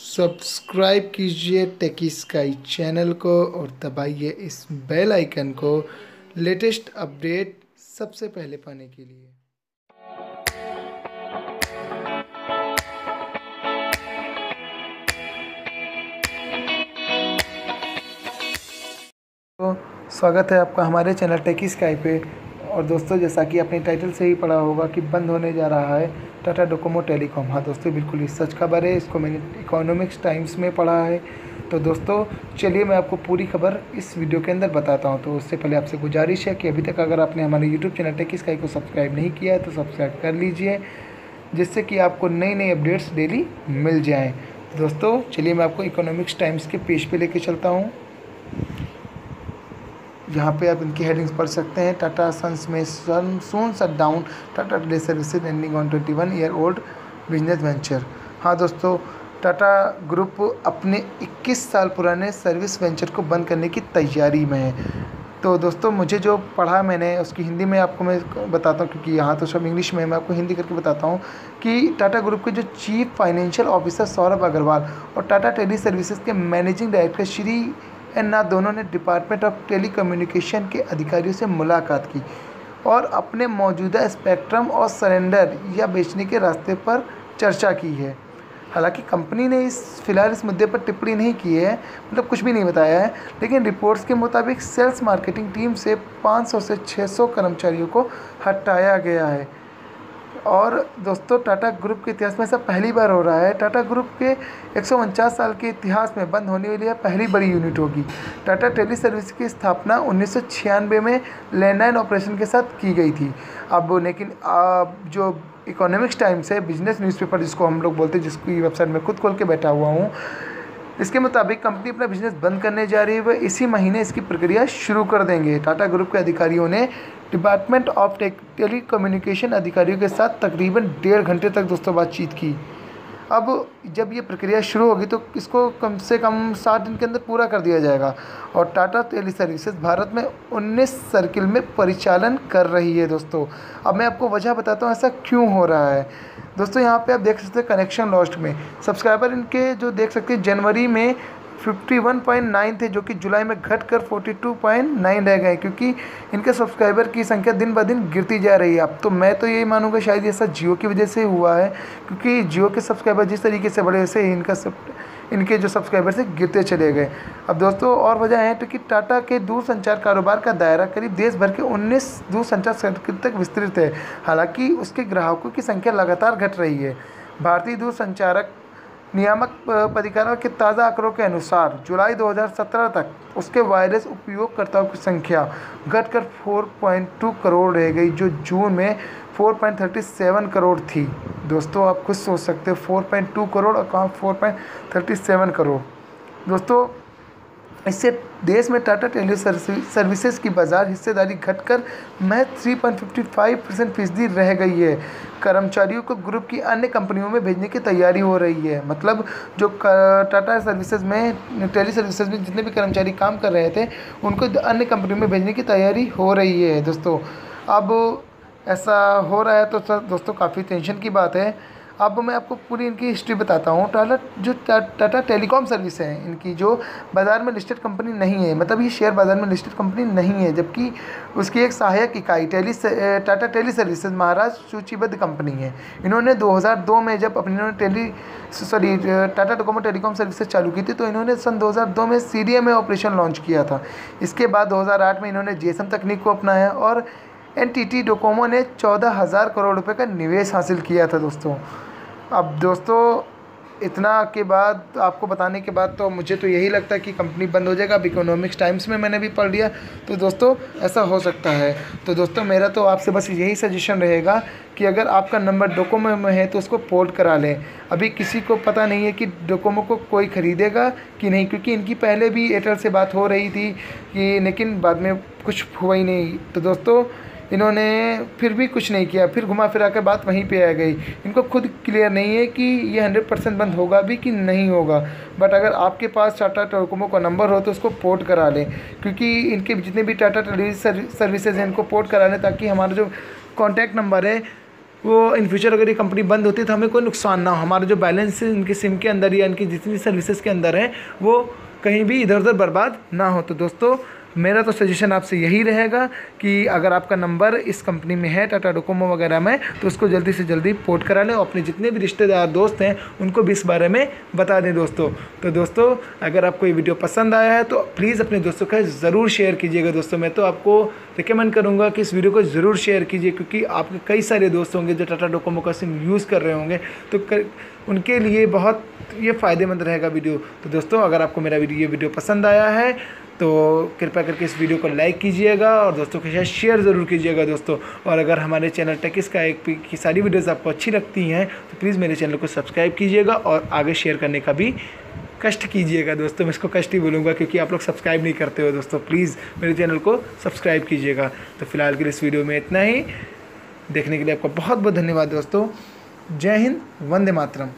Subscribe कीजिए टेकी sky channel को और दबाइए इस बेल आइकन को लेटेस्ट अपडेट सबसे पहले पाने के लिए। तो स्वागत है आपका हमारे चैनल टेकी स्काई पे। और दोस्तों, जैसा कि अपने टाइटल से ही पढ़ा होगा कि बंद होने जा रहा है टाटा डोकोमो टेलीकॉम हाँ दोस्तों, बिल्कुल ही सच खबर है, इसको मैंने इकोनॉमिक्स टाइम्स में पढ़ा है। तो दोस्तों, चलिए मैं आपको पूरी खबर इस वीडियो के अंदर बताता हूँ। तो उससे पहले आपसे गुजारिश है कि अभी तक अगर आपने हमारे यूट्यूब चैनल टेकी स्काई को सब्सक्राइब नहीं किया है तो सब्सक्राइब कर लीजिए, जिससे कि आपको नई नई अपडेट्स डेली मिल जाएँ। दोस्तों, चलिए मैं आपको इकोनॉमिक्स टाइम्स के पेज पे लेके चलता हूँ। यहाँ पे आप इनकी हेडिंग्स पढ़ सकते हैं। टाटा सन्स में सन सोन shut down Tata today services ending on twenty one year old business venture हाँ दोस्तों टाटा ग्रुप अपने 21 साल पुराने सर्विस वेंचर को बंद करने की तैयारी में है। तो दोस्तों, मुझे जो पढ़ा मैंने, उसकी हिंदी में आपको मैं बताता हूँ, क्योंकि यहाँ तो सब इंग्लिश में मैं आपको हिंदी करके बताता हूँ कि टाटा ग्रुप के जो chief financial officer Saurabh Agarwal और टाटा टेली सर्विसेज़ के मैनेजिंग डायरेक्टर श्री एन्ना दोनों ने डिपार्टमेंट ऑफ़ टेली के अधिकारियों से मुलाकात की और अपने मौजूदा स्पेक्ट्रम और सरेंडर या बेचने के रास्ते पर चर्चा की है। हालाँकि कंपनी ने इस, फ़िलहाल इस मुद्दे पर टिप्पणी नहीं की है मतलब कुछ भी नहीं बताया है, लेकिन रिपोर्ट्स के मुताबिक सेल्स मार्केटिंग टीम से 500 से 600 कर्मचारियों को हटाया गया है। और दोस्तों, टाटा ग्रुप के इतिहास में ऐसा पहली बार हो रहा है। टाटा ग्रुप के एक साल के इतिहास में बंद होने वाली यह पहली बड़ी यूनिट होगी। टाटा टेली सर्विस की स्थापना उन्नीस सौ छियानवे में लैंडलाइन ऑपरेशन के साथ की गई थी। अब लेकिन, अब जो इकोनॉमिक्स टाइम्स है बिज़नेस न्यूज़पेपर जिसको हम लोग बोलते हैं, जिसकी वेबसाइट में खुद खोल के बैठा हुआ हूँ, इसके मुताबिक कंपनी अपना बिज़नेस बंद करने जा रही है। वह इसी महीने इसकी प्रक्रिया शुरू कर देंगे। टाटा ग्रुप के अधिकारियों ने डिपार्टमेंट ऑफ़ टेली कम्युनिकेशन अधिकारियों के साथ तकरीबन डेढ़ घंटे तक दोस्तों बातचीत की। अब जब ये प्रक्रिया शुरू होगी तो इसको कम से कम सात दिन के अंदर पूरा कर दिया जाएगा और टाटा टेली सर्विसेज़ भारत में 19 सर्किल में परिचालन कर रही है दोस्तों। अब मैं आपको वजह बताता हूँ ऐसा क्यों हो रहा है। दोस्तों, यहाँ पे आप देख सकते हैं कनेक्शन लॉस्ट में। सब्सक्राइबर इनके जो देख सकते हैं, जनवरी में 51.9 थे, जो कि जुलाई में घट कर 42.9 रह गए, क्योंकि इनके सब्सक्राइबर की संख्या दिन ब दिन गिरती जा रही है। अब तो मैं तो यही मानूँगा, शायद ऐसा जियो की वजह से हुआ है, क्योंकि जियो के सब्सक्राइबर जिस तरीके से बढ़े, वैसे इनका सब, इनके जो सब्सक्राइबर से गिरते चले गए। अब दोस्तों, और वजह है तो कि टाटा के दूरसंचार कारोबार का दायरा करीब देश भर के 19 दूरसंचार सर्किल तक विस्तृत है। हालाँकि उसके ग्राहकों की संख्या लगातार घट रही है। भारतीय दूरसंचारक नियामक प्राधिकरण के ताज़ा आंकड़ों के अनुसार जुलाई 2017 तक उसके वायरलेस उपयोगकर्ताओं की संख्या घटकर 4.2 करोड़ रह गई, जो जून में 4.37 करोड़ थी। दोस्तों, आप खुद सोच सकते हो 4.2 करोड़ और कहाँ 4.37 करोड़। दोस्तों इससे देश में टाटा टेली सर्विसेज़ की बाज़ार हिस्सेदारी घटकर महज 3.55 परसेंट फ़ीसदी रह गई है। कर्मचारियों को ग्रुप की अन्य कंपनियों में भेजने की तैयारी हो रही है। मतलब जो टाटा सर्विसेज़ में, टेली सर्विसेज़ में जितने भी कर्मचारी काम कर रहे थे, उनको अन्य कंपनियों में भेजने की तैयारी हो रही है। दोस्तों, अब ऐसा हो रहा है तो दोस्तों, काफ़ी टेंशन की बात है। अब मैं आपको पूरी इनकी हिस्ट्री बताता हूँ। टाटा, जो टाटा टेलीकॉम सर्विस है, इनकी जो बाज़ार में लिस्टेड कंपनी नहीं है मतलब ये शेयर बाज़ार में लिस्टेड कंपनी नहीं है, जबकि उसकी एक सहायक इकाई tele Tata teleservices Maharashtra सूचीबद्ध कंपनी है। इन्होंने 2002 में जब अपनी इन्होंने tele sorry Tata Docomo telecom services चालू की थी तो इन्होंने सन 2002 में सी में ऑपरेशन लॉन्च किया था। इसके बाद 2008 में इन्होंने जेसम तकनीक को अपनाया और एन टी डोकोमो ने चौदह हज़ार करोड़ रुपए का निवेश हासिल किया था, दोस्तों। अब दोस्तों, इतना के बाद, आपको बताने के बाद तो मुझे तो यही लगता है कि कंपनी बंद हो जाएगा। अब इकोनॉमिक्स टाइम्स में मैंने भी पढ़ लिया। तो दोस्तों, ऐसा हो सकता है। तो दोस्तों, मेरा तो आपसे बस यही सजेशन रहेगा कि अगर आपका नंबर डोकोमो में है तो उसको पोर्ट करा लें। अभी किसी को पता नहीं है कि डोकोमो को कोई ख़रीदेगा कि नहीं, क्योंकि इनकी पहले भी एयरटेल से बात हो रही थी कि लेकिन बाद में कुछ हुआ ही नहीं। तो दोस्तों इन्होंने फिर भी कुछ नहीं किया, फिर घुमा फिरा कर बात वहीं पे आ गई। इनको खुद क्लियर नहीं है कि ये हंड्रेड परसेंट बंद होगा भी कि नहीं होगा। बट अगर आपके पास टाटा टेलीकॉमो का नंबर हो तो उसको पोर्ट करा लें। क्योंकि इनके जितने भी टाटा टेली सर्विसेज़ हैं, इनको पोर्ट करा लें ताकि हमारा जो कॉन्टैक्ट नंबर है, वो इन फ्यूचर अगर ये कंपनी बंद होती है तो हमें कोई नुकसान ना हो। हमारा जो बैलेंस इनके सिम के अंदर या इनकी जितनी सर्विसेज़ के अंदर है, वो कहीं भी इधर उधर बर्बाद ना हो। तो दोस्तों मेरा तो सजेशन आपसे यही रहेगा कि अगर आपका नंबर इस कंपनी में है टाटा डोकोमो वगैरह में तो उसको जल्दी से जल्दी पोर्ट करा लें और अपने जितने भी रिश्तेदार दोस्त हैं, उनको भी इस बारे में बता दें दोस्तों। तो दोस्तों, अगर आपको ये वीडियो पसंद आया है तो प्लीज़ अपने दोस्तों का ज़रूर शेयर कीजिएगा। दोस्तों, मैं तो आपको रिकमेंड करूँगा कि इस वीडियो को ज़रूर शेयर कीजिए, क्योंकि आपके कई सारे दोस्त होंगे जो टाटा डोकोमो का सिम यूज़ कर रहे होंगे। तो उनके लिए बहुत ये फ़ायदेमंद रहेगा वीडियो तो दोस्तों, अगर आपको मेरा ये वीडियो पसंद आया है तो कृपया करके इस वीडियो को लाइक कीजिएगा और दोस्तों के साथ शेयर ज़रूर कीजिएगा दोस्तों। और अगर हमारे चैनल टेकिस का एक की सारी वीडियोस आपको अच्छी लगती हैं तो प्लीज़ मेरे चैनल को सब्सक्राइब कीजिएगा और आगे शेयर करने का भी कष्ट कीजिएगा दोस्तों। मैं इसको कष्ट ही बोलूँगा क्योंकि आप लोग सब्सक्राइब नहीं करते हो दोस्तों। प्लीज़ मेरे चैनल को सब्सक्राइब कीजिएगा। तो फ़िलहाल के लिए इस वीडियो में इतना ही। देखने के लिए आपका बहुत बहुत धन्यवाद दोस्तों। जय हिंद, वंदे मातरम।